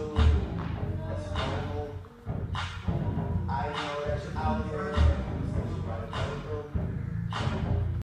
Absolutely.